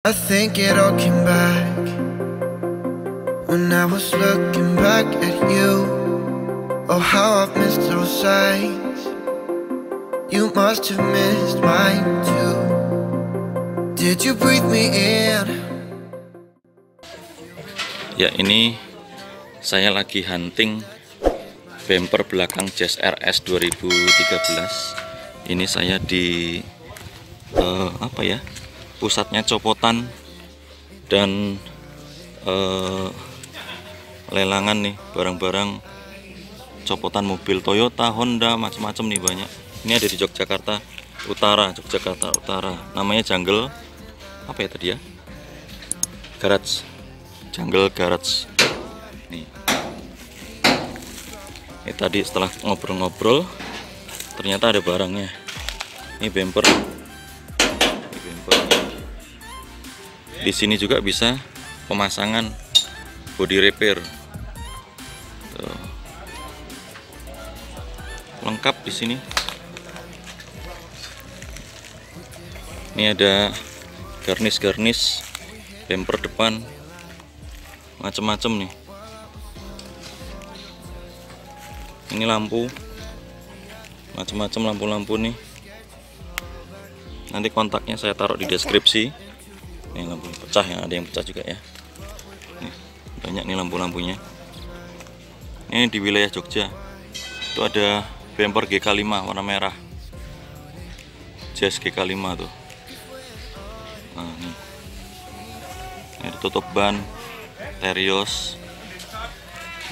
I think it all came back when I was looking back at you. Oh, how I've missed those sights. You must have missed mine too. Did you breathe me in? Ya ini saya lagi hunting bumper belakang Jazz RS 2013. Ini saya di eh, apa ya? Pusatnya copotan dan eh, lelangan nih barang-barang copotan mobil Toyota, Honda, macam-macam nih banyak. Ini ada di Yogyakarta Utara, Yogyakarta Utara. Namanya Jungle apa ya tadi ya? Garage. Jungle Garage. Nih. Ini tadi setelah ngobrol-ngobrol ternyata ada barangnya. Ini bumper. Di sini juga bisa pemasangan body repair. Tuh. Lengkap di sini. Ini ada garnish-garnish bumper depan macem-macem nih ini lampu macem-macem lampu-lampu nih nanti kontaknya saya taruh di deskripsi ini lampu pecah ya ada yang pecah juga ya. Nih, banyak nih lampu-lampunya. Ini di wilayah Jogja. Itu ada bumper GK5 warna merah. Jazz GK5 tuh. Nah ini ada tutup ban terios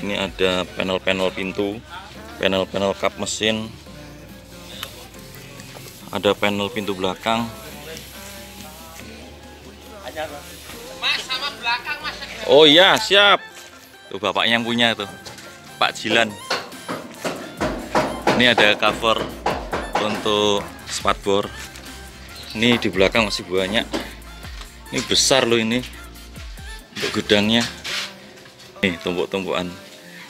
ini ada panel-panel pintu panel-panel kap mesin. Ada panel pintu belakang oh iya siap. Tuh bapaknya yang punya tuh Pak Jilan. Ini ada cover untuk spatbor ini di belakang masih banyak. Ini besar loh ini. Untuk gudangnya. Nih tumpuk-tumpukan.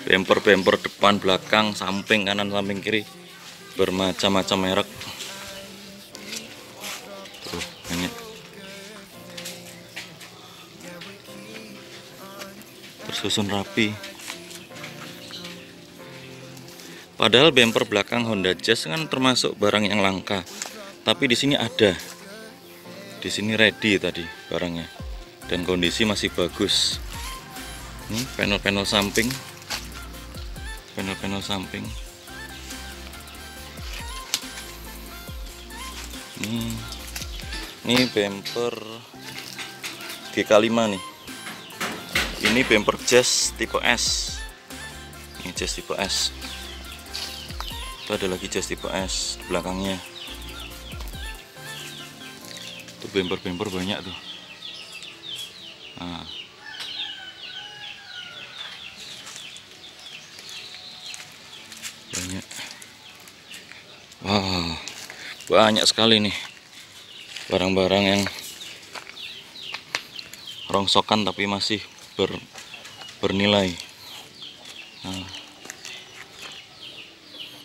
Bumper-bumper depan belakang samping kanan samping kiri. Bermacam-macam merek. Tuh banyak tersusun rapi. Padahal bumper belakang Honda Jazz kan termasuk barang yang langka. Tapi di sini ada. Di sini ready tadi barangnya. Dan kondisi masih bagus. Ini panel-panel samping. Panel-panel samping. Ini ini bumper GK5 nih ini bumper jazz tipe S. Ini jazz tipe S. Itu ada lagi jazz tipe S di belakangnya. Itu bumper-bumper banyak tuh. Nah. banyak. Wah banyak sekali nih barang-barang yang rongsokan tapi masih ber, bernilai. Nah.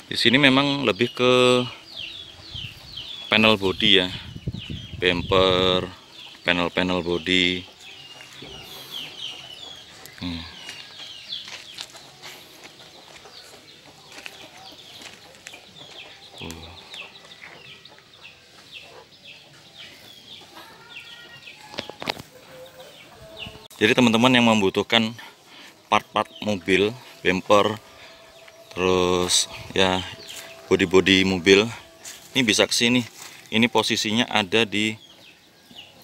di sini memang lebih ke panel body ya. Bumper panel-panel body jadi teman-teman yang membutuhkan part-part mobil bumper terus ya body-body mobil ini bisa ke sini ini posisinya ada di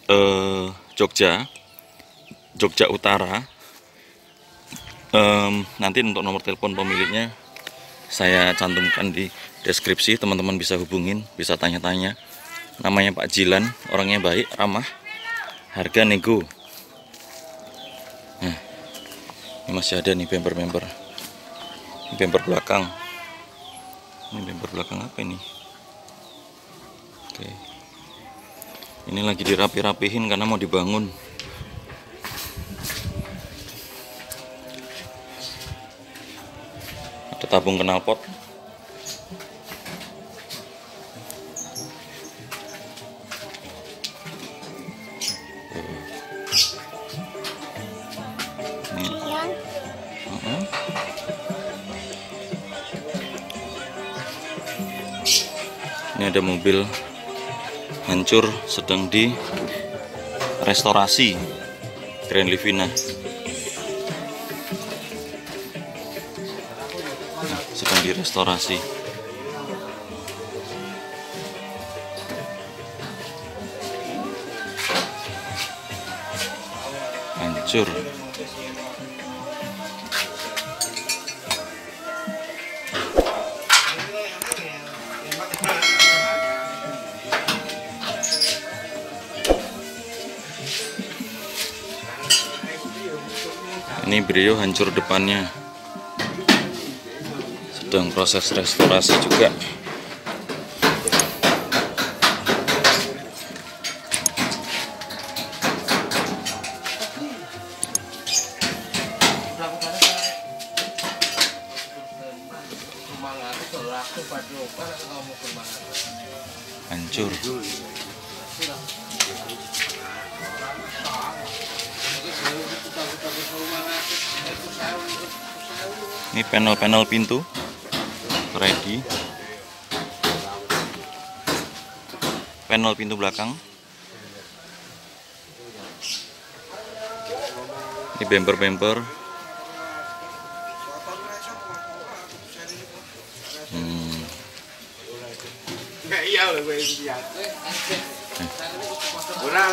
eh, Jogja Jogja Utara. Em, nanti untuk nomor telepon pemiliknya saya cantumkan di deskripsi teman-teman bisa hubungin bisa tanya-tanya. Namanya Pak Jilan orangnya baik ramah. Harga nego nah, ini masih ada nih bumper-bumper ini bumper belakang. Ini bumper belakang apa ini? Oke. Ini lagi dirapi-rapihin karena mau dibangun. Ada tabung knalpot ada mobil hancur sedang di restorasi Grand Livina. Sedang direstorasi hancur ini beliau hancur depannya. Sedang proses restorasi juga. Hancur ini panel-panel pintu. Ready. Panel pintu belakang. Ini bumper-bumper hmm. iya ya. Ora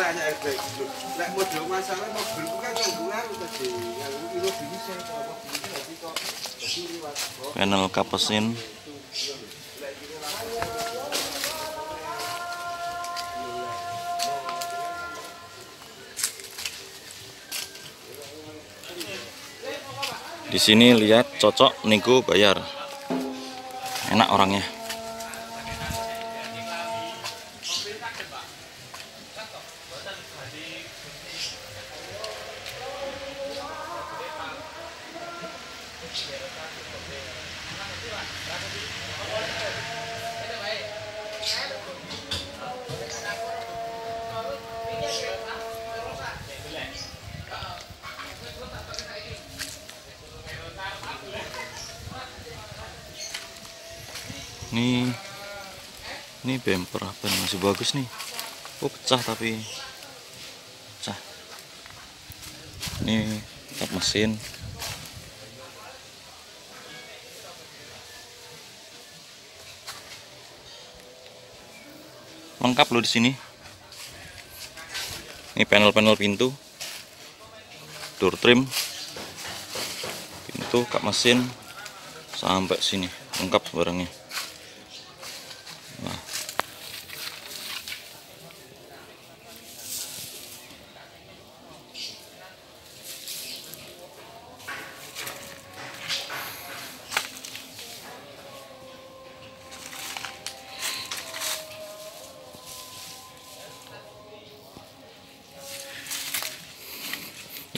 panel kapesin di sini lihat cocok nego bayar. Enak orangnya ini ini bumper apa masih bagus nih. Oh pecah tapi. Pecah. Ini kap mesin lengkap loh di sini. Ini panel-panel pintu. Door trim. Pintu kap mesin. Sampai sini lengkap barangnya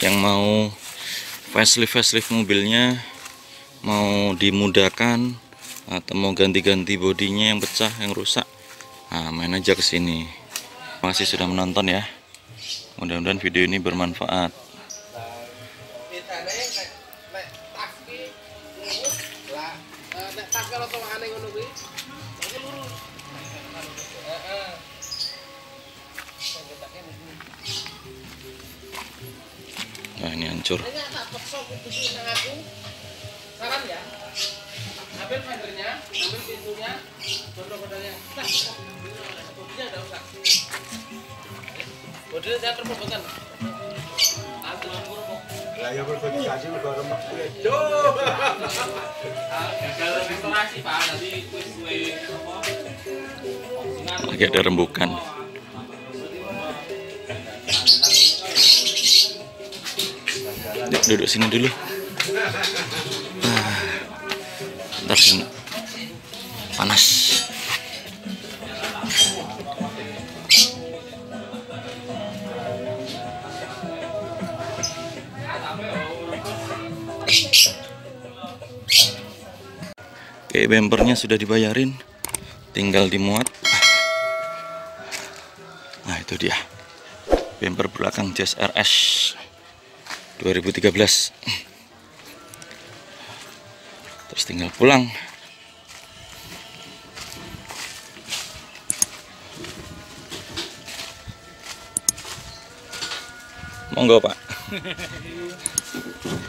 yang mau facelift facelift mobilnya mau dimudahkan atau mau ganti-ganti bodinya yang pecah yang rusak nah main aja ke sini. Masih sudah menonton ya. Mudah-mudahan video ini bermanfaat. Bedane nek hancur. Saran ya. Ambil fendernya, ambil pintunya, bodoh-bodohnya. Nah, enggak usah. Saya ya berkomunikasi mergo remek kuwi. Gagal restorasi Pak, nanti kuis kue apa? lagi ada rembukan Duduk, sini dulu. Ah, ntar sini. Panas. Oke, bempernya sudah dibayarin, tinggal dimuat. Nah, itu dia. Bemper belakang Jazz RS 2013 terus tinggal pulang. Monggo pak.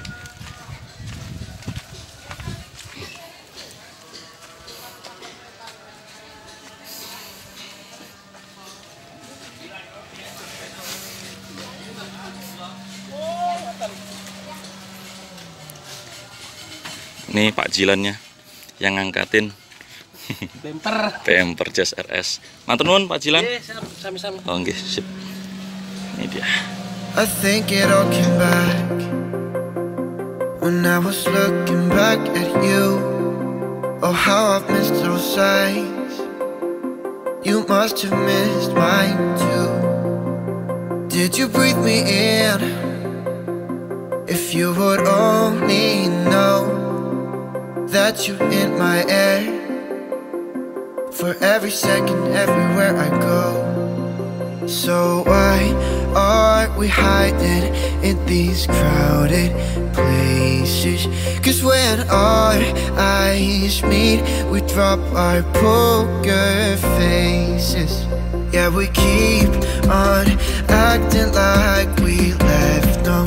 Ini Pak Jilannya yang ngangkatin Bemper. Bemper Jazz RS. Matur nuwun Pak Jilan. Eh, siap, sami-sami. Oh, nggih, sip. Ini dia. I think it all came back when I was looking back at you. Oh, how I've missed those sights. You must have missed mine too. Did you breathe me in? If you would only know that you're in my air for every second, everywhere I go. So why are we hiding in these crowded places? Cause when our eyes meet, we drop our poker faces. Yeah, we keep on acting like we left no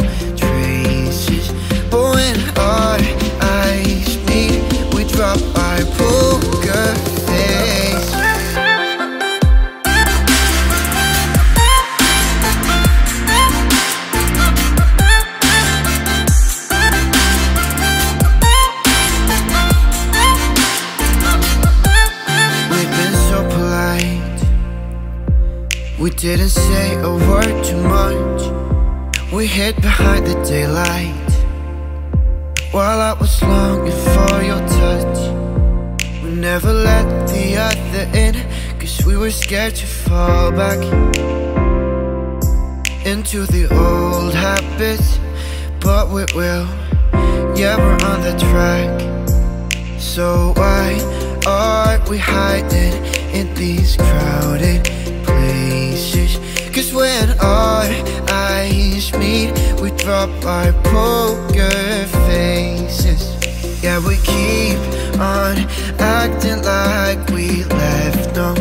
say a word too much. We hid behind the daylight. While I was longing for your touch. We never let the other in. Cause we were scared to fall back into the old habits. But we will. Yeah, we're on the track. So why are we hiding in these crowded places? Cause when our eyes meet We drop our poker faces. Yeah, we keep on acting like we left no